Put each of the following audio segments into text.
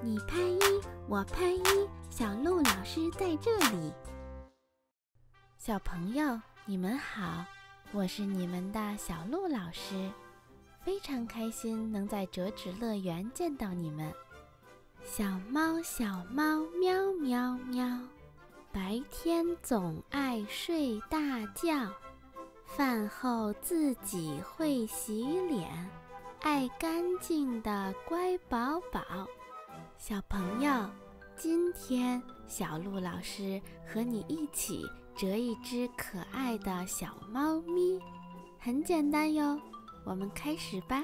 你拍一，我拍一，小鹿老师在这里。小朋友，你们好，我是你们的小鹿老师，非常开心能在折纸乐园见到你们。小猫，小猫，喵喵喵，白天总爱睡大觉，饭后自己会洗脸，爱干净的乖宝宝。小朋友，今天小鹿老师和你一起折一只可爱的小猫咪，很简单哟。我们开始吧。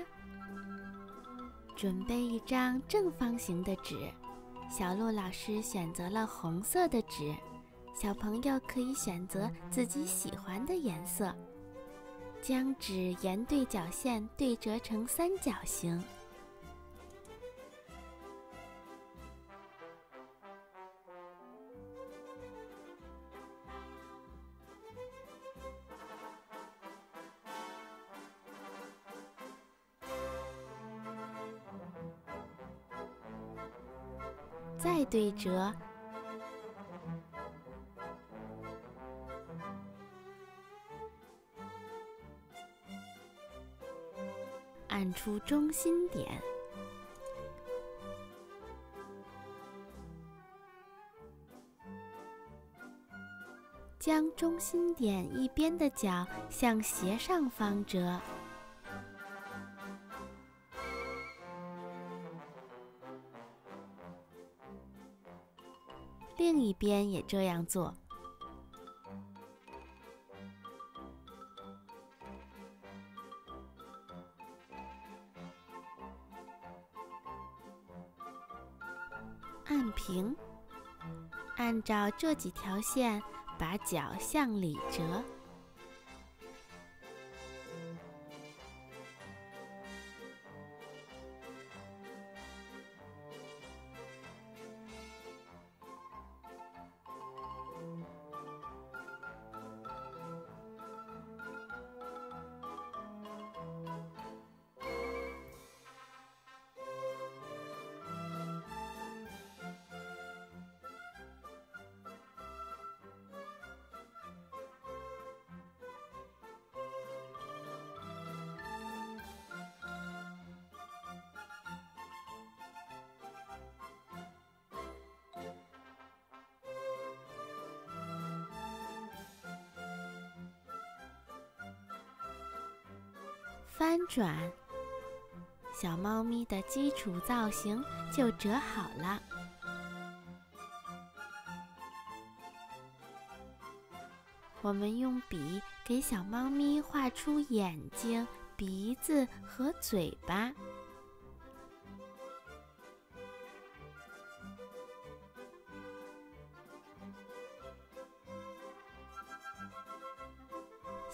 准备一张正方形的纸，小鹿老师选择了红色的纸，小朋友可以选择自己喜欢的颜色。将纸沿对角线对折成三角形。再对折，按出中心点，将中心点一边的角向斜上方折。另一边也这样做，按平，按照这几条线把角向里折。翻转，小猫咪的基础造型就折好了。我们用笔给小猫咪画出眼睛、鼻子和嘴巴。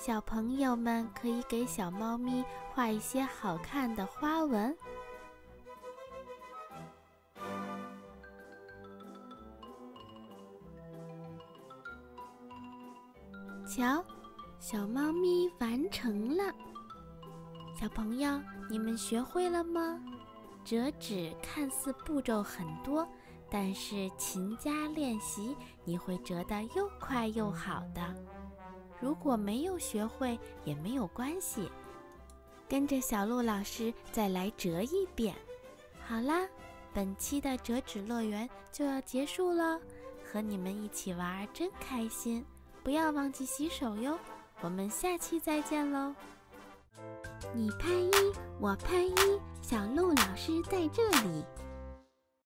小朋友们可以给小猫咪画一些好看的花纹。瞧，小猫咪完成了。小朋友，你们学会了吗？折纸看似步骤很多，但是勤加练习，你会折得又快又好的。如果没有学会也没有关系，跟着小鹿老师再来折一遍。好啦，本期的折纸乐园就要结束了，和你们一起玩真开心，不要忘记洗手哟。我们下期再见喽！你拍一，我拍一，小鹿老师在这里。